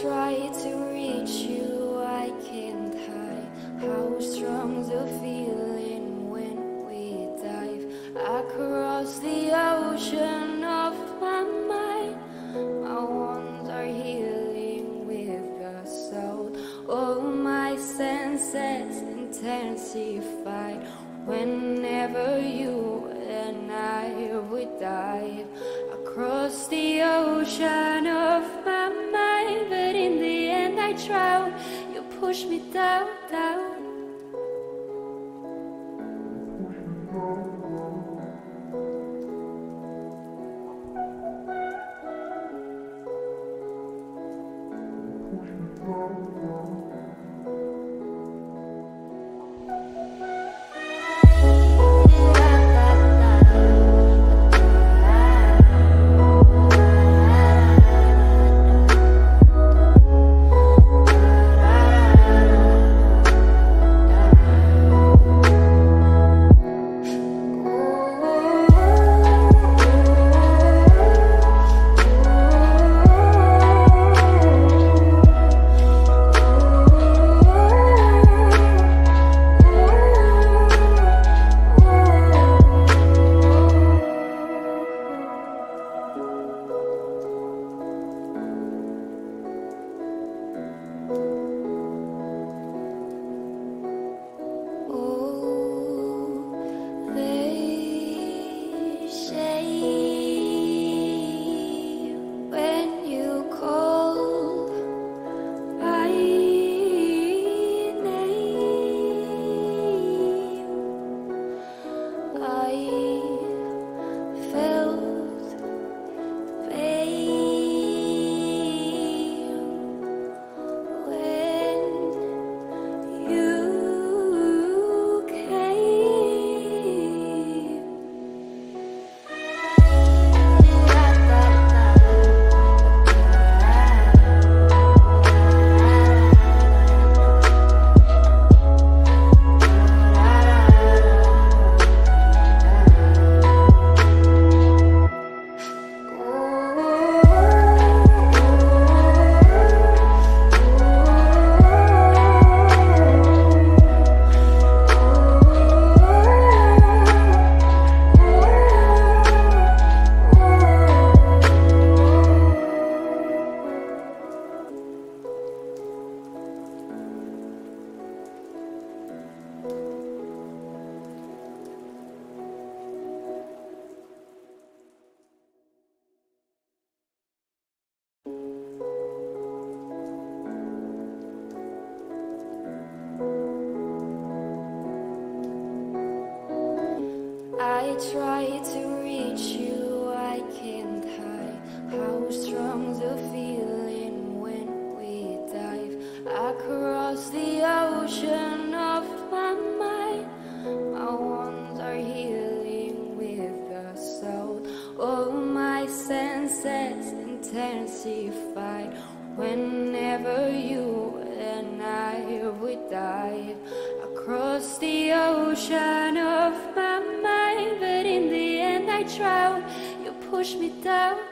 try to reach you. drown. You push me down. Whenever you and I we dive across the ocean of my mind, but in the end I drown. You push me down.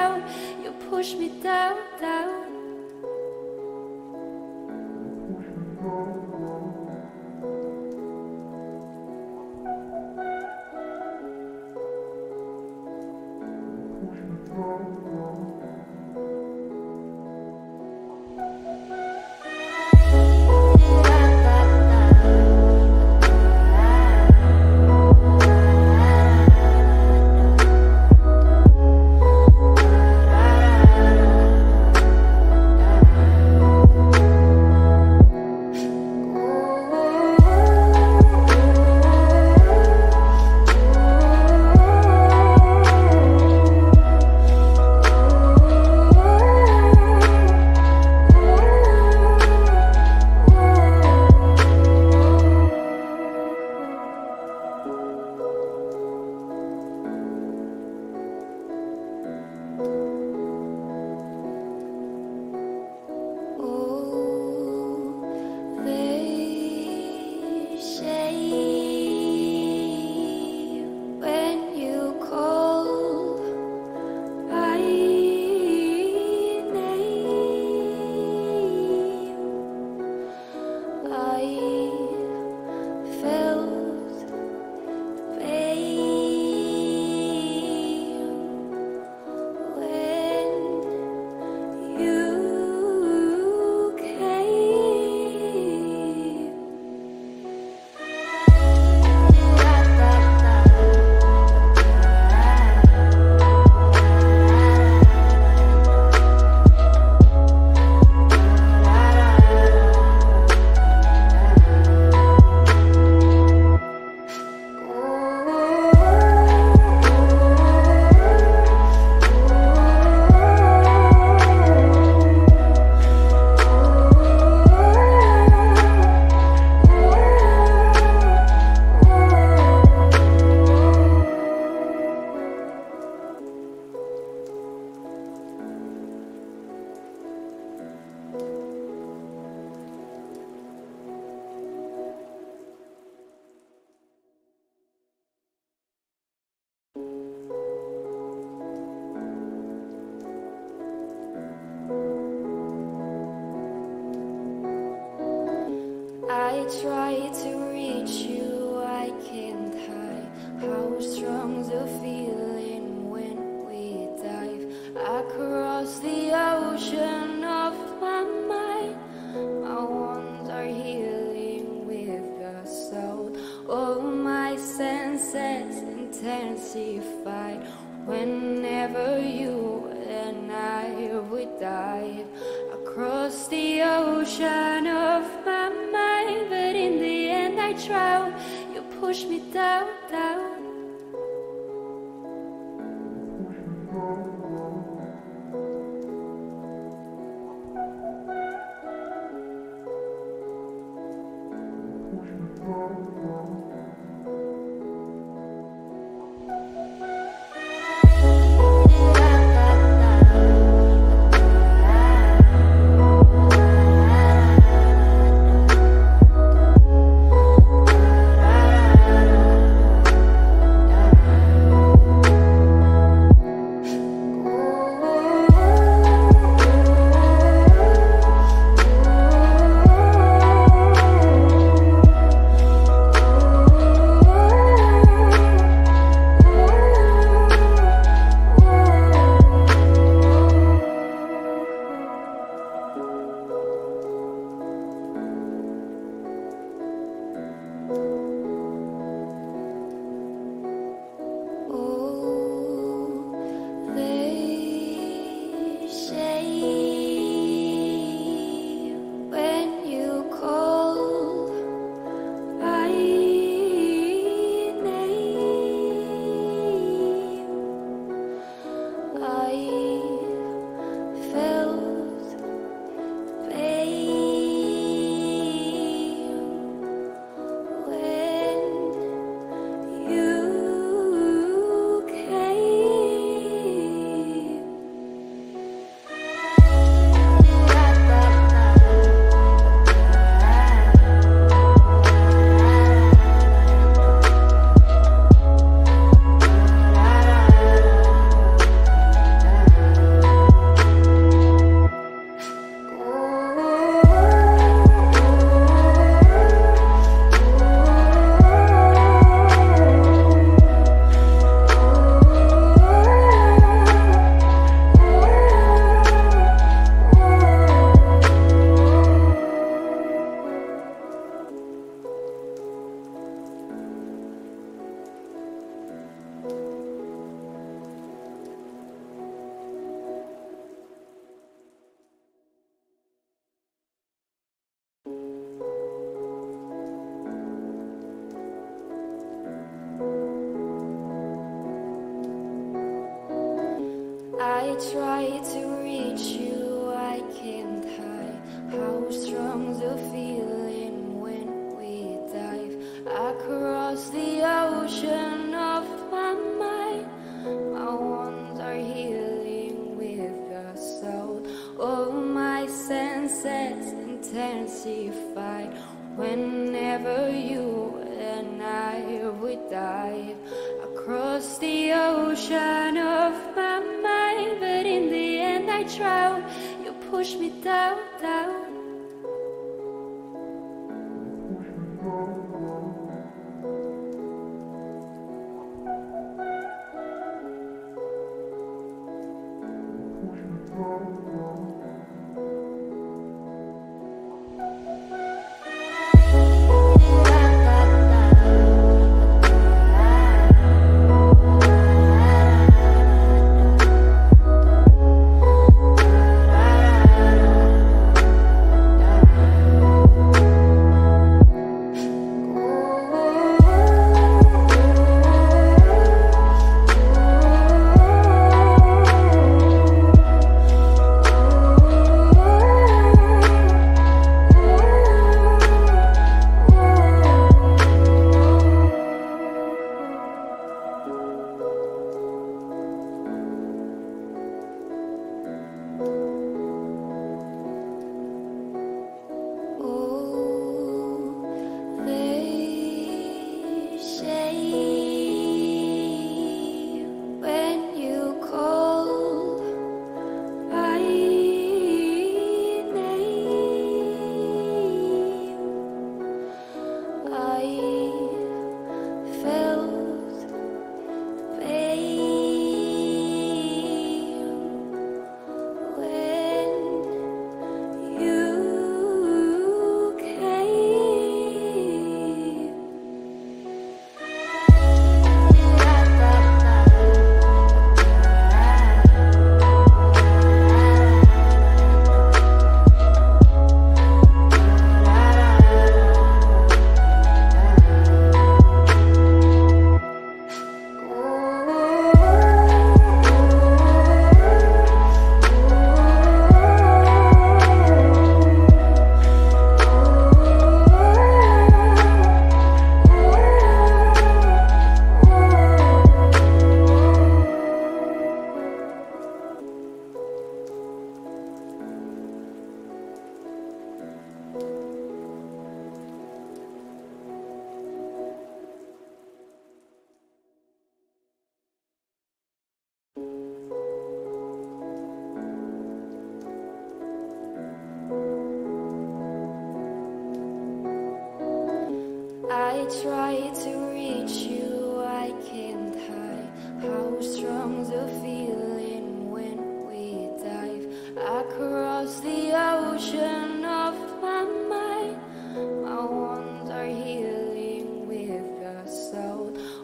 down, you push me down, down. the ocean of my mind, but in the end I drowned. You pushed me down, down. Whenever you and I would dive across the ocean of my mind. But in the end, I drown. You push me down, down.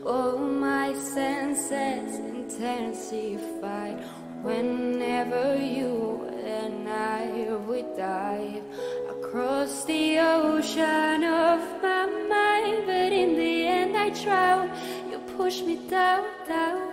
All my senses intensified whenever you and I would dive across the ocean of my mind. But in the end, I drown. You push me down, down.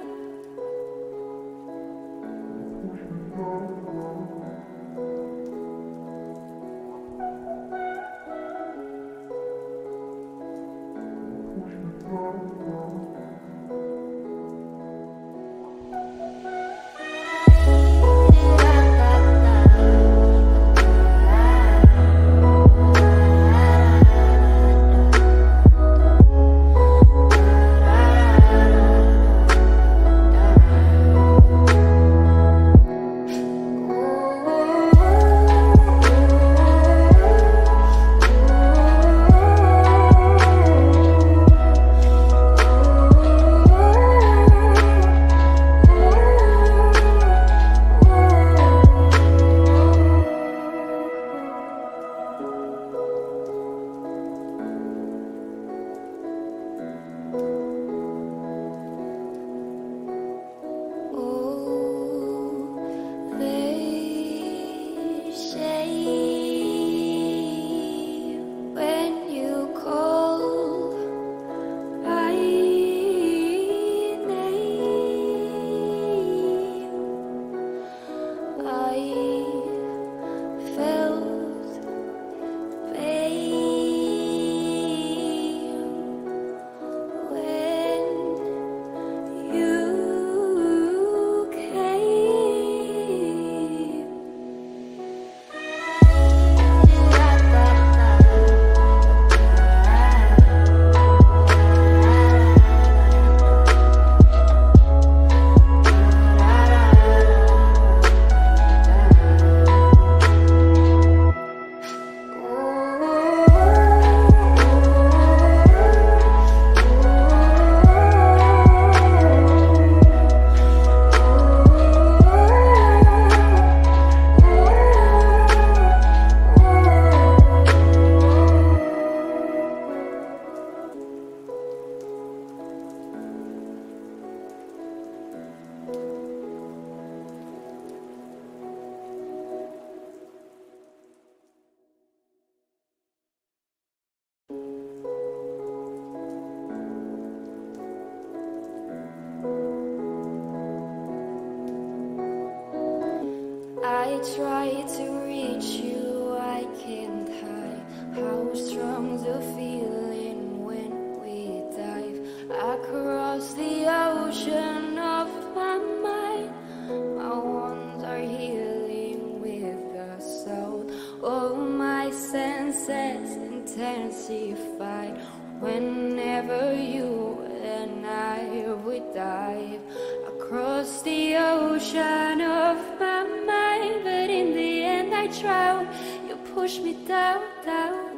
Intensified whenever you and I would dive across the ocean of my mind. But in the end, I drown. You push me down, down.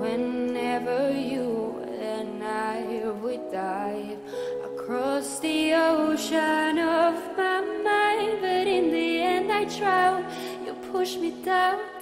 Whenever you and I would dive across the ocean of my mind. But in the end, I drown. You push me down.